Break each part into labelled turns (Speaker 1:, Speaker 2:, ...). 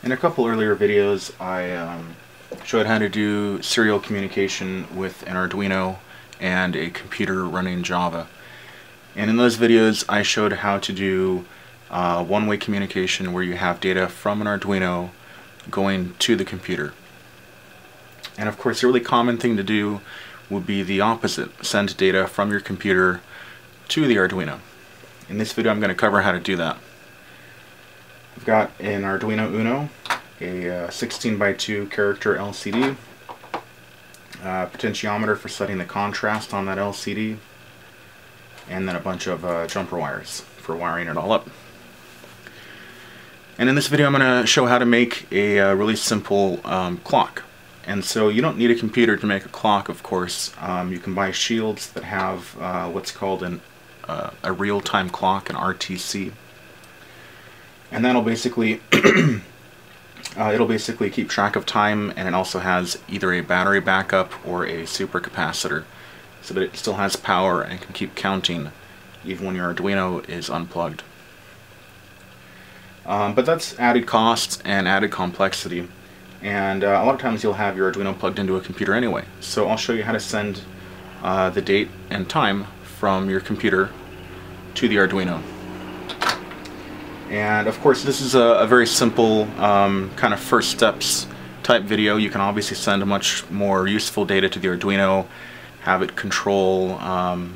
Speaker 1: In a couple earlier videos I um, showed how to do serial communication with an Arduino and a computer running Java. And in those videos I showed how to do uh, one-way communication where you have data from an Arduino going to the computer. And of course a really common thing to do would be the opposite, send data from your computer to the Arduino. In this video I'm going to cover how to do that. I've got an Arduino Uno, a uh, 16 by 2 character LCD, uh, potentiometer for setting the contrast on that LCD, and then a bunch of uh, jumper wires for wiring it all up. And in this video I'm going to show how to make a uh, really simple um, clock. And so you don't need a computer to make a clock, of course. Um, you can buy shields that have uh, what's called an, a real-time clock, an RTC and that'll basically uh, it'll basically keep track of time and it also has either a battery backup or a supercapacitor so that it still has power and can keep counting even when your Arduino is unplugged. Um, but that's added cost and added complexity and uh, a lot of times you'll have your Arduino plugged into a computer anyway so I'll show you how to send uh, the date and time from your computer to the Arduino. And of course this is a, a very simple um, kind of first steps type video. You can obviously send much more useful data to the Arduino, have it control um,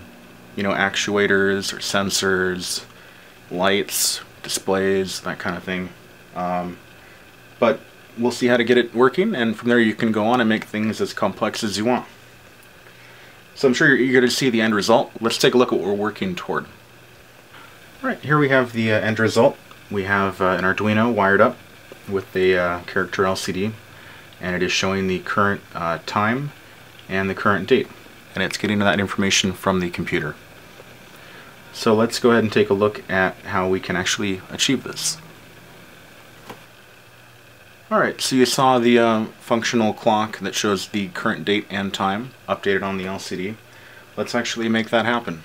Speaker 1: you know actuators or sensors, lights, displays, that kind of thing. Um, but we'll see how to get it working and from there you can go on and make things as complex as you want. So I'm sure you're eager to see the end result. Let's take a look at what we're working toward. Alright, here we have the uh, end result. We have uh, an Arduino wired up with the uh, character LCD and it is showing the current uh, time and the current date and it's getting that information from the computer. So let's go ahead and take a look at how we can actually achieve this. Alright, so you saw the uh, functional clock that shows the current date and time updated on the LCD. Let's actually make that happen.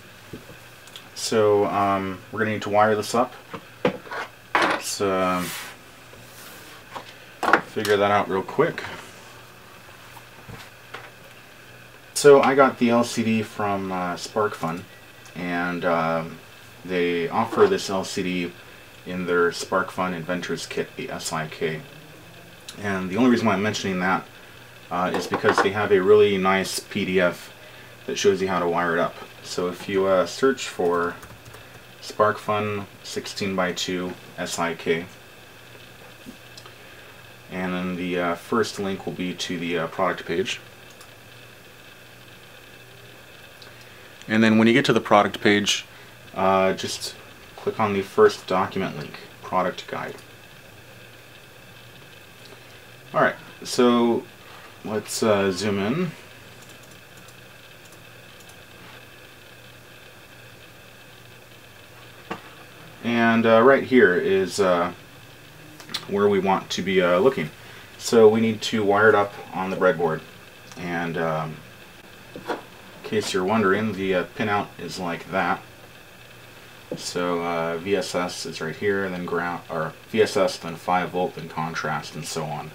Speaker 1: So um, we're going to need to wire this up. Let's uh, figure that out real quick. So I got the LCD from uh, SparkFun and um, they offer this LCD in their SparkFun Inventors Kit, the SIK. And the only reason why I'm mentioning that uh, is because they have a really nice PDF that shows you how to wire it up. So if you uh, search for SparkFun 16x2 SIK and then the uh, first link will be to the uh, product page. And then when you get to the product page, uh, just click on the first document link, product guide. Alright, so let's uh, zoom in. And uh, right here is uh, where we want to be uh, looking. So we need to wire it up on the breadboard. And um, in case you're wondering, the uh, pinout is like that. So uh, VSS is right here, and then ground, or VSS, then 5 volt, then contrast, and so on.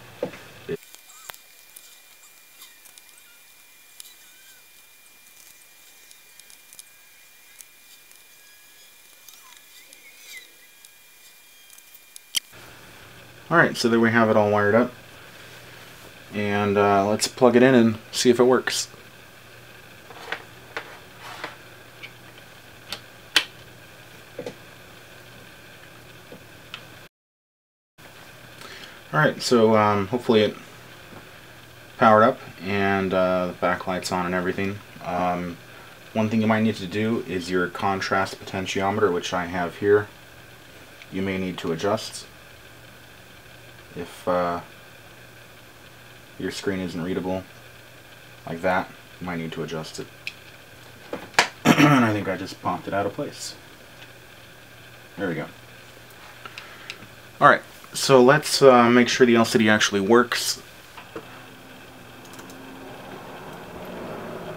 Speaker 1: Alright, so there we have it all wired up. And uh, let's plug it in and see if it works. Alright, so um, hopefully it powered up and uh, the backlight's on and everything. Um, one thing you might need to do is your contrast potentiometer, which I have here. You may need to adjust if uh, your screen isn't readable like that you might need to adjust it. And I think I just popped it out of place. There we go. Alright so let's uh, make sure the LCD actually works.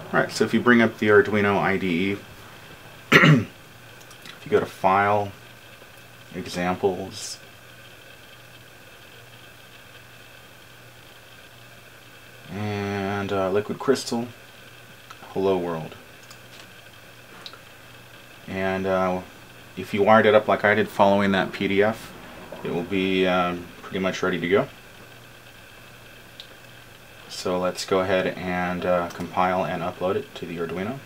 Speaker 1: Alright so if you bring up the Arduino IDE if you go to file examples uh, liquid crystal. Hello world. And uh, if you wired it up like I did following that PDF it will be um, pretty much ready to go. So let's go ahead and uh, compile and upload it to the Arduino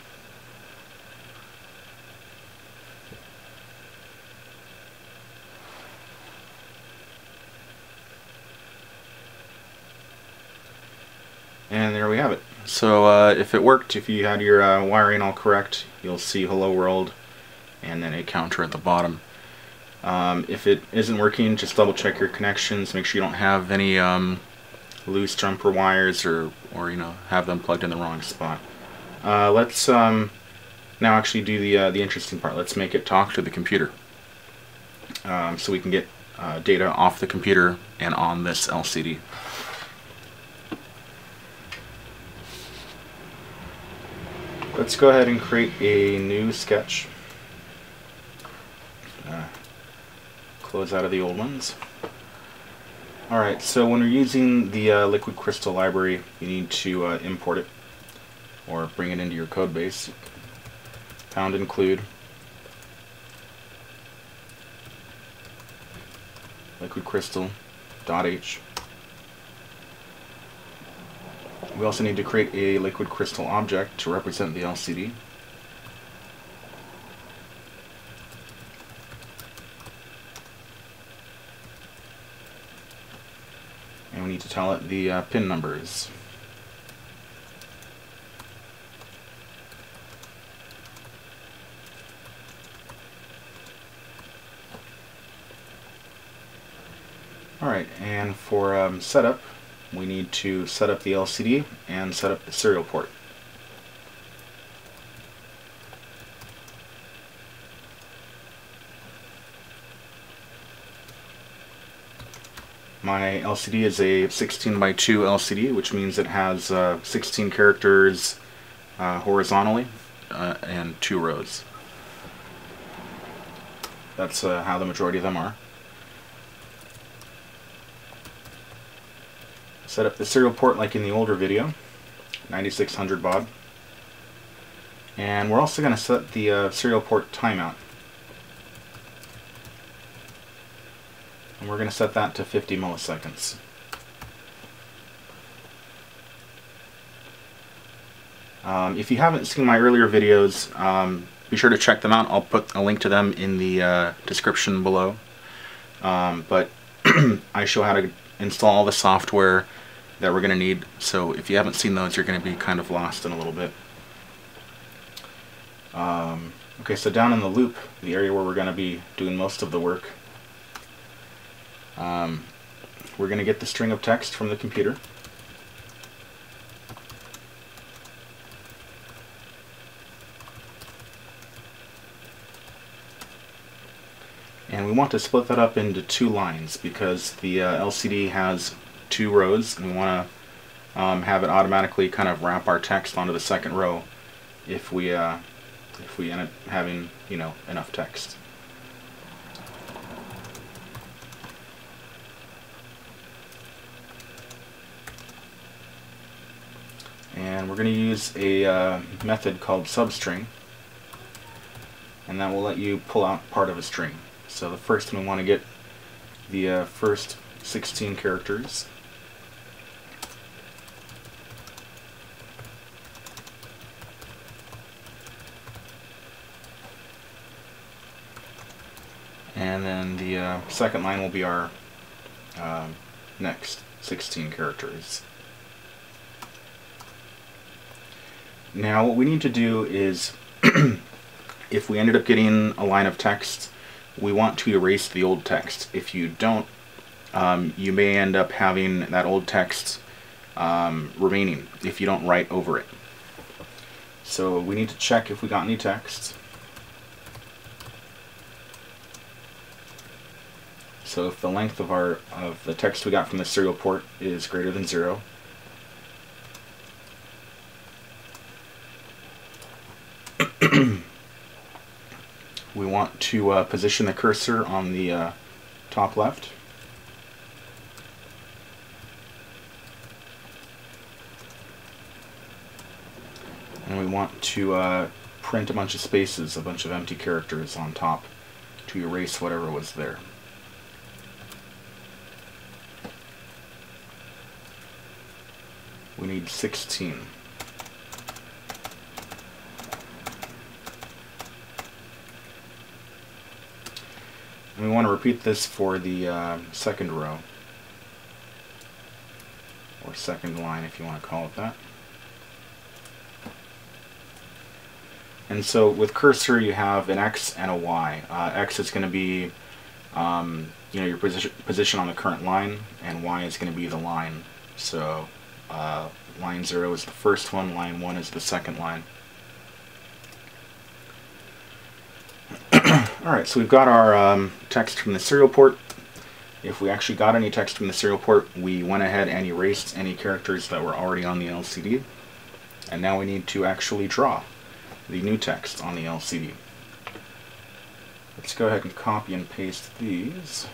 Speaker 1: And there have it. So uh, if it worked, if you had your uh, wiring all correct, you'll see hello world and then a counter at the bottom. Um, if it isn't working, just double check your connections, make sure you don't have any um, loose jumper wires or, or you know have them plugged in the wrong spot. Uh, let's um, now actually do the, uh, the interesting part. Let's make it talk to the computer. Um, so we can get uh, data off the computer and on this LCD. Let's go ahead and create a new sketch. Uh, close out of the old ones. Alright, so when you're using the uh, Liquid Crystal library, you need to uh, import it or bring it into your code base. Pound include liquid crystal dot h We also need to create a liquid crystal object to represent the LCD. And we need to tell it the uh, pin numbers. Alright, and for um, setup, we need to set up the LCD and set up the serial port. My LCD is a 16 by 2 LCD, which means it has uh, 16 characters uh, horizontally uh, and two rows. That's uh, how the majority of them are. Set up the serial port like in the older video, 9600 baud. And we're also going to set the uh, serial port timeout. And we're going to set that to 50 milliseconds. Um, if you haven't seen my earlier videos, um, be sure to check them out. I'll put a link to them in the uh, description below. Um, but I show how to install all the software that we're going to need. So if you haven't seen those, you're going to be kind of lost in a little bit. Um, okay, so down in the loop, the area where we're going to be doing most of the work, um, we're going to get the string of text from the computer. And we want to split that up into two lines because the uh, LCD has two rows and we want to um, have it automatically kind of wrap our text onto the second row if we uh, if we end up having you know enough text. And we're going to use a uh, method called substring and that will let you pull out part of a string. So the first we want to get the uh, first 16 characters and then the uh, second line will be our uh, next 16 characters. Now what we need to do is if we ended up getting a line of text we want to erase the old text. If you don't um, you may end up having that old text um, remaining if you don't write over it. So we need to check if we got any text. So if the length of our of the text we got from the serial port is greater than zero, we want to uh, position the cursor on the uh, top left. And we want to uh, print a bunch of spaces, a bunch of empty characters on top to erase whatever was there. We need 16. And we want to repeat this for the uh, second row. Or second line if you want to call it that. And so with cursor you have an X and a Y. Uh, X is going to be um, you know your position position on the current line, and Y is going to be the line. So uh, line 0 is the first one, line 1 is the second line. Alright, so we've got our um, text from the serial port. If we actually got any text from the serial port, we went ahead and erased any characters that were already on the LCD. And now we need to actually draw the new text on the LCD. Let's go ahead and copy and paste these.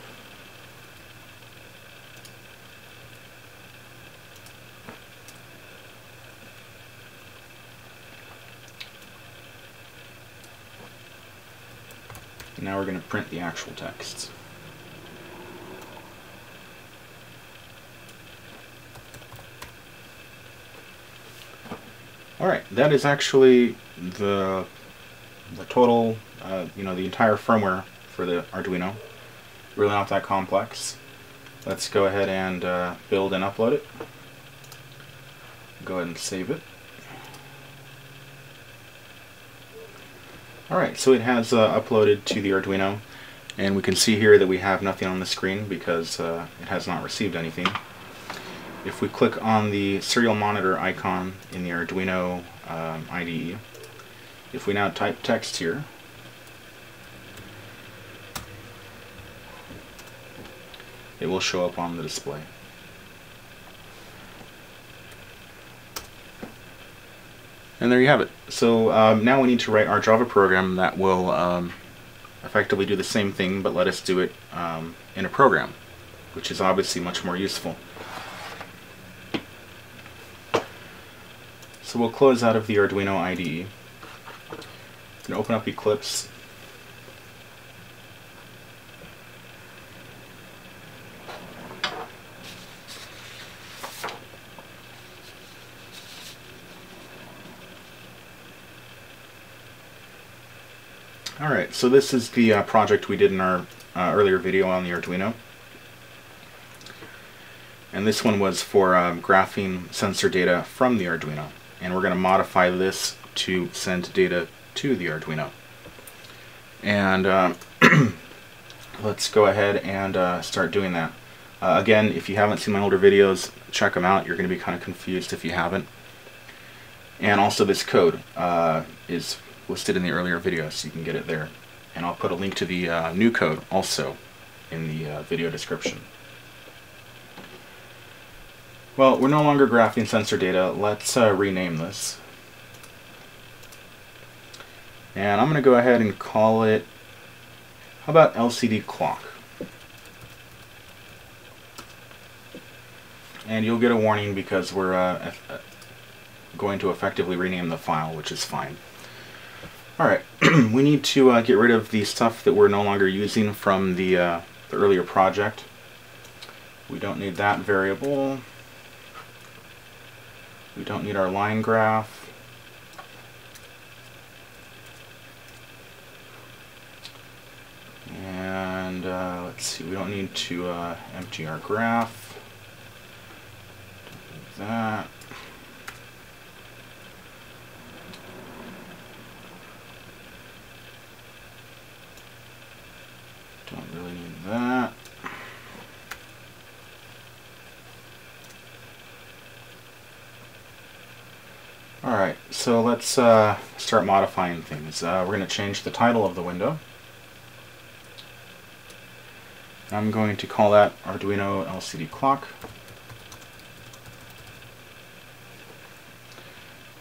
Speaker 1: Now we're going to print the actual texts. Alright, that is actually the, the total, uh, you know, the entire firmware for the Arduino. Really not that complex. Let's go ahead and uh, build and upload it. Go ahead and save it. Alright, so it has uh, uploaded to the Arduino, and we can see here that we have nothing on the screen because uh, it has not received anything. If we click on the serial monitor icon in the Arduino um, IDE, if we now type text here, it will show up on the display. And there you have it. So um, now we need to write our Java program that will um, effectively do the same thing, but let us do it um, in a program, which is obviously much more useful. So we'll close out of the Arduino IDE and open up Eclipse Alright, so this is the uh, project we did in our uh, earlier video on the Arduino. And this one was for um, graphing sensor data from the Arduino. And we're going to modify this to send data to the Arduino. And um, let's go ahead and uh, start doing that. Uh, again, if you haven't seen my older videos, check them out. You're going to be kind of confused if you haven't. And also this code uh, is listed in the earlier video, so you can get it there. And I'll put a link to the uh, new code also in the uh, video description. Well, we're no longer graphing sensor data. Let's uh, rename this. And I'm going to go ahead and call it, how about LCD clock? And you'll get a warning because we're uh, going to effectively rename the file, which is fine. Alright, we need to uh, get rid of the stuff that we're no longer using from the, uh, the earlier project. We don't need that variable. We don't need our line graph. And uh, let's see, we don't need to uh, empty our graph. that. Don't really need that. Alright, so let's uh, start modifying things. Uh, we're going to change the title of the window. I'm going to call that Arduino LCD clock.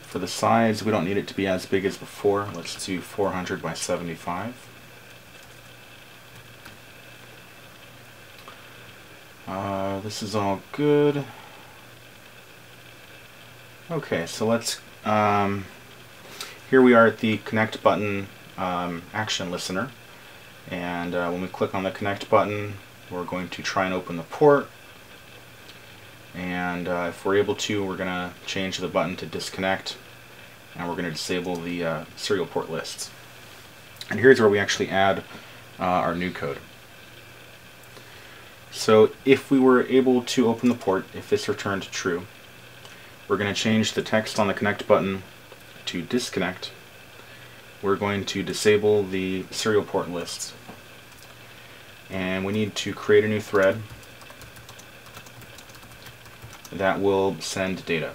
Speaker 1: For the size, we don't need it to be as big as before. Let's do 400 by 75. Uh, this is all good. Okay, so let's um, here we are at the connect button um, action listener. And uh, when we click on the connect button we're going to try and open the port. And uh, if we're able to we're going to change the button to disconnect. And we're going to disable the uh, serial port lists. And here's where we actually add uh, our new code so if we were able to open the port if this returned true we're going to change the text on the connect button to disconnect we're going to disable the serial port lists and we need to create a new thread that will send data.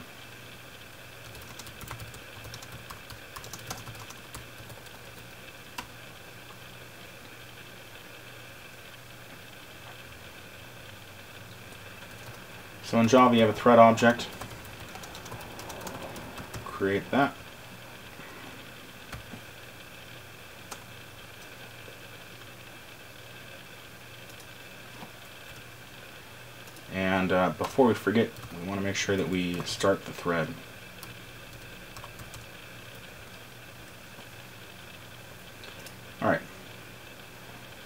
Speaker 1: So in Java you have a thread object, create that. And uh, before we forget, we want to make sure that we start the thread. Alright.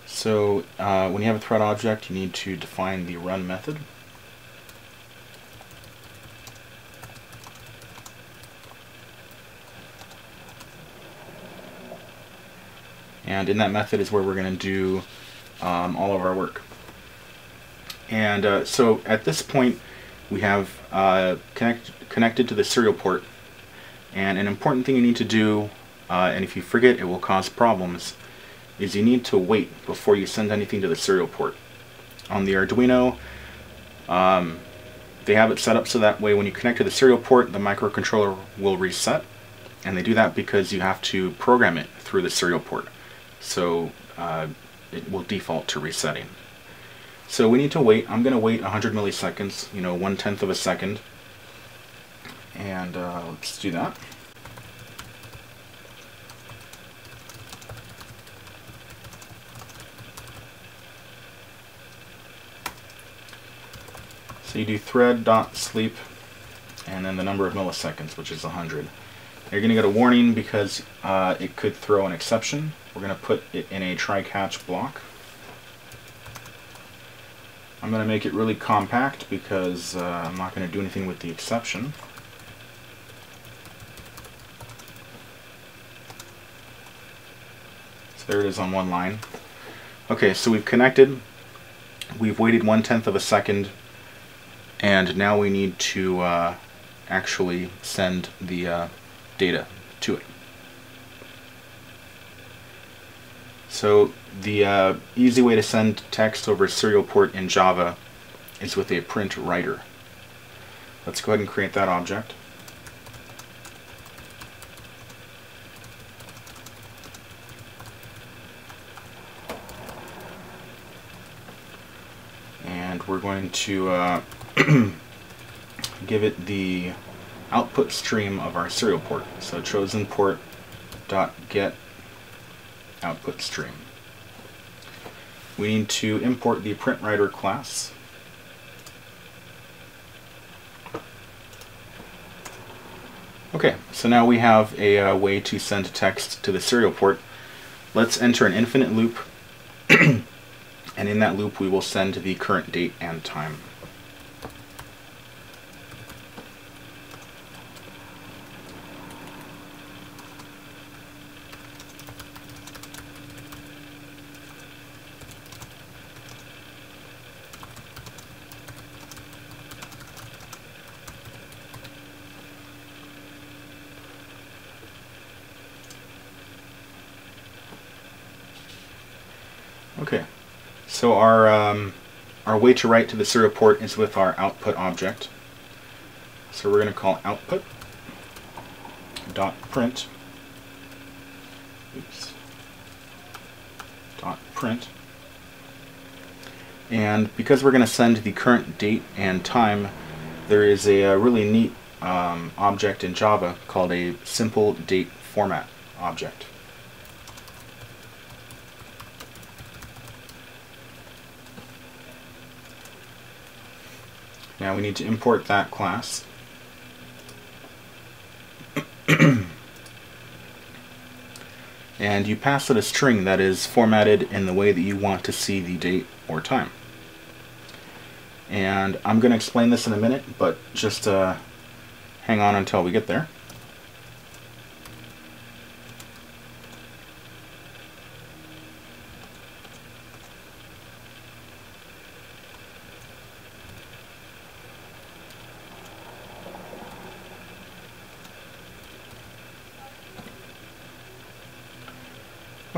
Speaker 1: So uh, when you have a thread object, you need to define the run method. And in that method is where we're going to do um, all of our work. And uh, so at this point, we have uh, connect, connected to the serial port. And an important thing you need to do, uh, and if you forget it will cause problems, is you need to wait before you send anything to the serial port. On the Arduino, um, they have it set up so that way when you connect to the serial port, the microcontroller will reset. And they do that because you have to program it through the serial port. So uh, it will default to resetting. So we need to wait. I'm going to wait 100 milliseconds, you know, one tenth of a second. And uh, let's do that. So you do thread dot sleep and then the number of milliseconds, which is 100. You're going to get a warning because uh, it could throw an exception. We're going to put it in a try-catch block. I'm going to make it really compact because uh, I'm not going to do anything with the exception. So there it is on one line. Okay, so we've connected. We've waited one tenth of a second, and now we need to uh, actually send the uh, data to it. So the uh, easy way to send text over serial port in Java is with a print writer. Let's go ahead and create that object. And we're going to uh, give it the output stream of our serial port. So chosen port dot get output stream. We need to import the PrintWriter class. Okay, so now we have a uh, way to send text to the serial port. Let's enter an infinite loop, and in that loop we will send the current date and time. Okay, so our um, our way to write to the serial port is with our output object. So we're going to call output dot print. Oops. Dot print. And because we're going to send the current date and time there is a, a really neat um, object in Java called a simple date format object Now we need to import that class. and you pass it a string that is formatted in the way that you want to see the date or time. And I'm going to explain this in a minute, but just uh, hang on until we get there.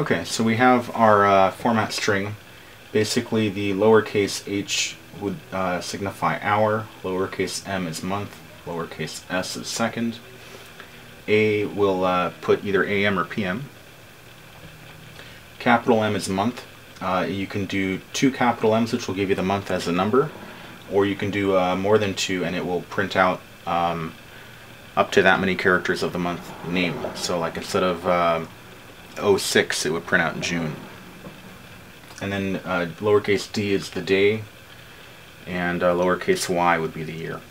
Speaker 1: Okay, so we have our uh, format string. Basically, the lowercase h would uh, signify hour, lowercase m is month, lowercase s is second. A will uh, put either AM or PM. Capital M is month. Uh, you can do two capital M's, which will give you the month as a number, or you can do uh, more than two, and it will print out um, up to that many characters of the month name. So, like instead of um, 06, it would print out in June. And then uh, lowercase d is the day, and uh, lowercase y would be the year.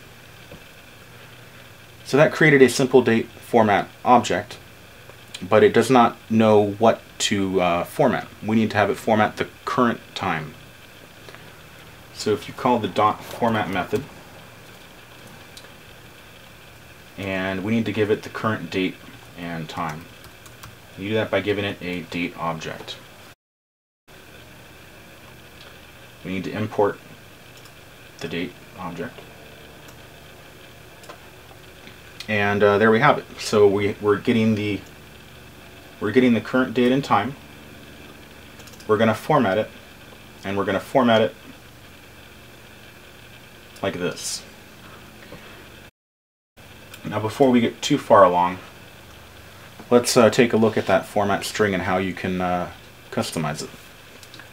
Speaker 1: So that created a simple date format object, but it does not know what to uh, format. We need to have it format the current time. So if you call the dot format method, and we need to give it the current date and time. You do that by giving it a date object. We need to import the date object. And uh, there we have it. So we, we're getting the we're getting the current date and time. We're going to format it, and we're going to format it like this. Now before we get too far along, Let's uh, take a look at that format string and how you can uh, customize it.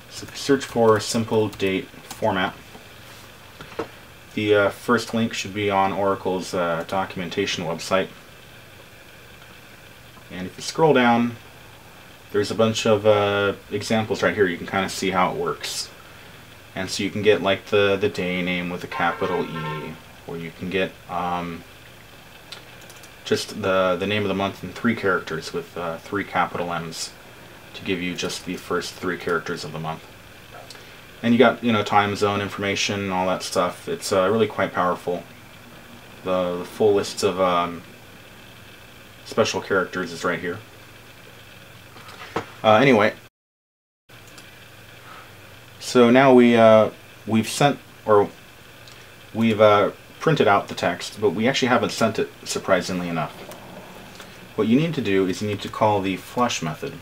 Speaker 1: So search for simple date format. The uh, first link should be on Oracle's uh, documentation website. And if you scroll down, there's a bunch of uh, examples right here. You can kind of see how it works. And so you can get like the, the day name with a capital E, or you can get um, just the, the name of the month in three characters with uh, three capital M's to give you just the first three characters of the month. And you got, you know, time zone information, all that stuff. It's uh, really quite powerful. The, the full list of um, special characters is right here. Uh, anyway, so now we uh, we've sent or we've uh, printed out the text, but we actually haven't sent it, surprisingly enough. What you need to do is you need to call the flush method.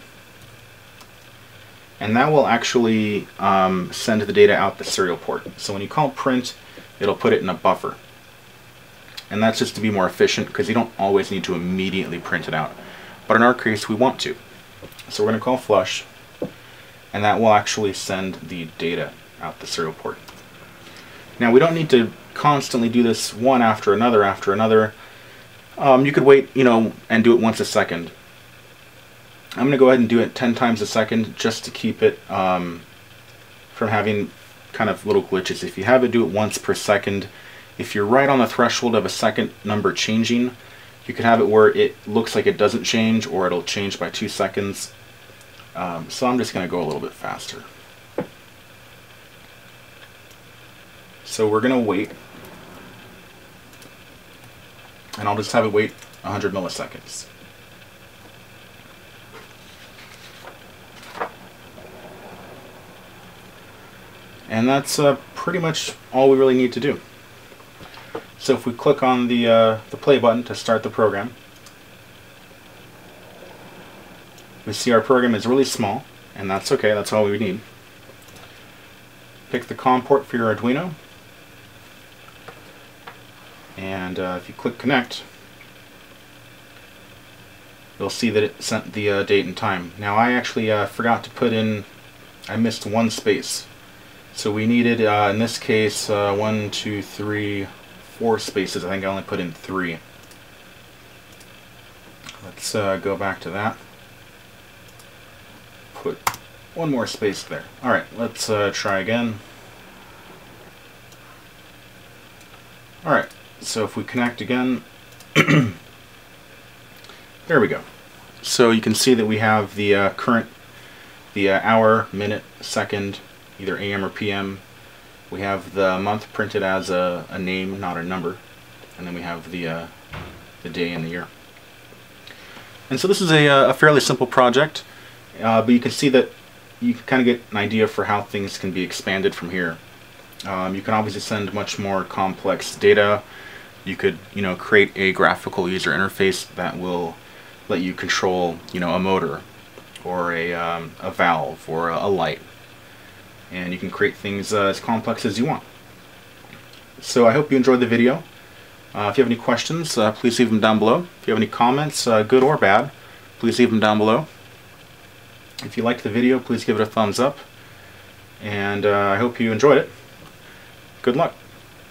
Speaker 1: And that will actually um, send the data out the serial port. So when you call print, it'll put it in a buffer. And that's just to be more efficient because you don't always need to immediately print it out. But in our case, we want to. So we're going to call flush, and that will actually send the data out the serial port. Now we don't need to constantly do this one after another after another. Um, you could wait, you know, and do it once a second. I'm going to go ahead and do it 10 times a second just to keep it um, from having kind of little glitches. If you have it do it once per second, if you're right on the threshold of a second number changing, you can have it where it looks like it doesn't change or it'll change by two seconds. Um, so I'm just going to go a little bit faster. So we're going to wait and I'll just have it wait 100 milliseconds. And that's uh, pretty much all we really need to do. So if we click on the, uh, the play button to start the program, we see our program is really small, and that's okay, that's all we need. Pick the COM port for your Arduino, and uh, if you click connect you'll see that it sent the uh, date and time. Now I actually uh, forgot to put in, I missed one space. So we needed, uh, in this case, uh, one, two, three, four spaces. I think I only put in three. Let's uh, go back to that. Put one more space there. Alright, let's try again. Alright, so if we connect again, there we go. So you can see that we have the uh, current, the uh, hour, minute, second, either AM or PM. We have the month printed as a, a name, not a number. And then we have the, uh, the day and the year. And so this is a, uh, a fairly simple project, uh, but you can see that you can kind of get an idea for how things can be expanded from here. Um, you can obviously send much more complex data. You could, you know, create a graphical user interface that will let you control, you know, a motor or a, um, a valve or a, a, light. And you can create things uh, as complex as you want. So I hope you enjoyed the video. Uh, if you have any questions, uh, please leave them down below. If you have any comments, uh, good or bad, please leave them down below. If you liked the video, please give it a thumbs up. And uh, I hope you enjoyed it. Good luck.